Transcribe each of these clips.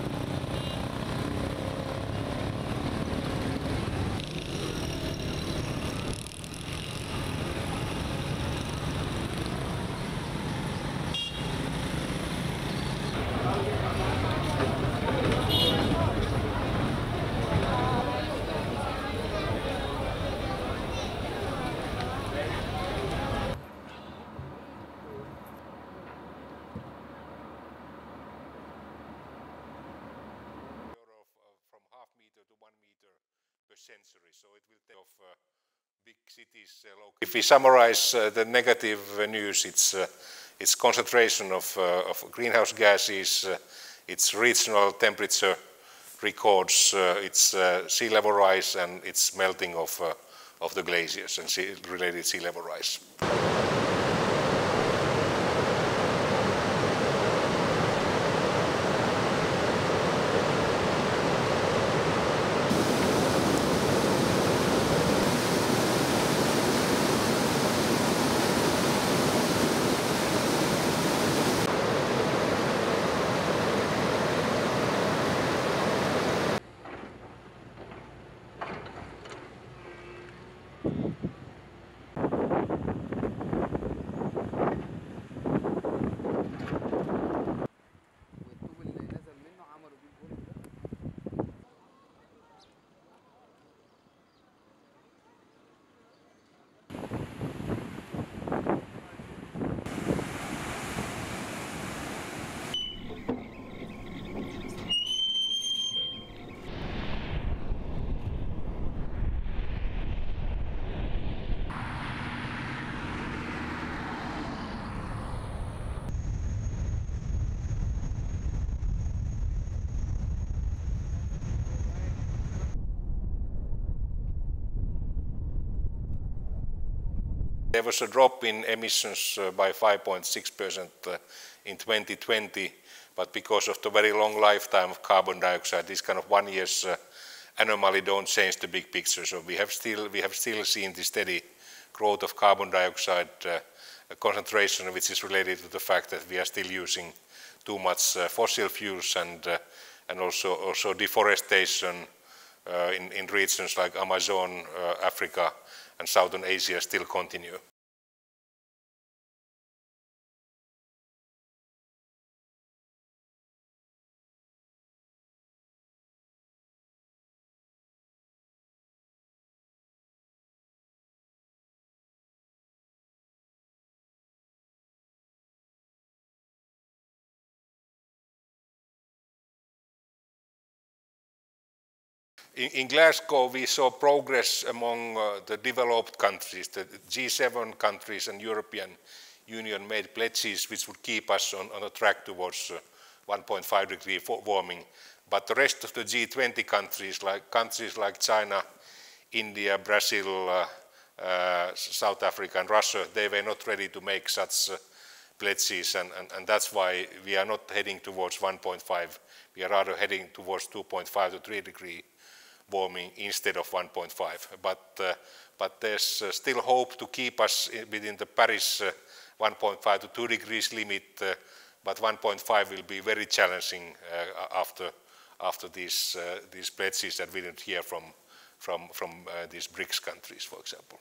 you century. So it will take off uh, big cities. Uh, if we summarize uh, the negative uh, news, it's uh, it's concentration of, uh, of greenhouse gases, it's regional temperature records, it's sea level rise, and it's melting of of the glaciers and sea, related sea level rise. There was a drop in emissions uh, by 5.6% uh, in 2020, but because of the very long lifetime of carbon dioxide, this kind of one year's uh, anomaly don't change the big picture. So we have still we have still seen the steady growth of carbon dioxide concentration, which is related to the fact that we are still using too much fossil fuels and and also also deforestation in in regions like Amazon, Africa, and Southern Asia still continue. In, in, Glasgow, we saw progress among uh, the developed countries. The G7 countries and European Union made pledges which would keep us on, on a track towards uh, 1.5 degree warming. But the rest of the G20 countries, like countries like China, India, Brazil, uh, uh South Africa, and Russia, they were not ready to make such uh, pledges, and, and, and, that's why we are not heading towards 1.5. We are rather heading towards 2.5 to 3 degree warming instead of 1.5. But, uh, but there's uh, still hope to keep us within the Paris uh, 1.5 to 2 degrees limit, uh, but 1.5 will be very challenging uh, after, after these, these pledges that we didn't hear from, from, from these BRICS countries, for example.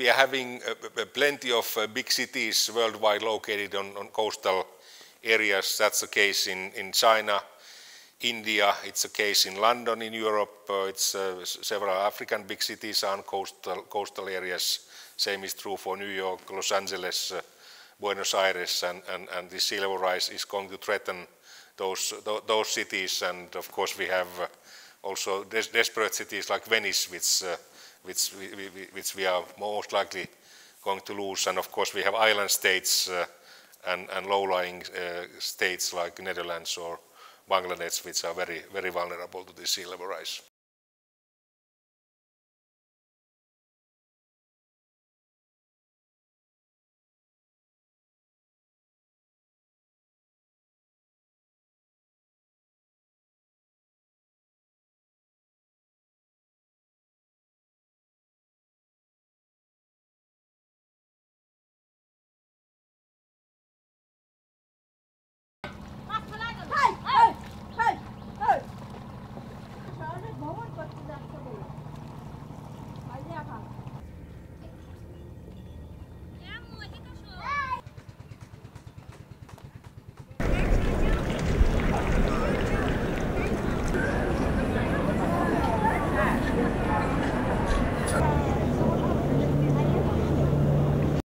We are having uh, plenty of uh, big cities worldwide located on, on, coastal areas. That's the case in, in China, India, it's a case in London in Europe, uh, it's uh, several African big cities on coastal, coastal areas. Same is true for New York, Los Angeles, uh, Buenos Aires, and, and, and the sea level rise is going to threaten those, those cities. And of course we have uh, also des desperate cities like Venice, which which we, which we are most likely going to lose. And of course, we have island states uh, and, and low-lying uh, states like Netherlands or Bangladesh, which are very, very vulnerable to the sea level rise.